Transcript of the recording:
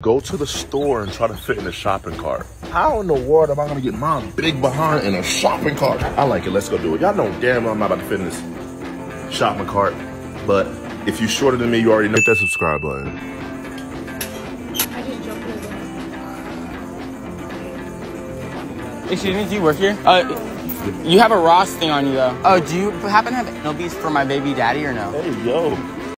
Go to the store and try to fit in a shopping cart. How in the world am I gonna get my big behind in a shopping cart? I like it. Let's go do it. Y'all know damn well I'm not about to fit in this shopping cart. But if you're shorter than me, you already know. Hit that subscribe button. I just jumped in the Excuse me, do you work here? Uh, you have a Ross thing on you though. Oh, do you happen to have Ilbies for my baby daddy or no? Hey, yo.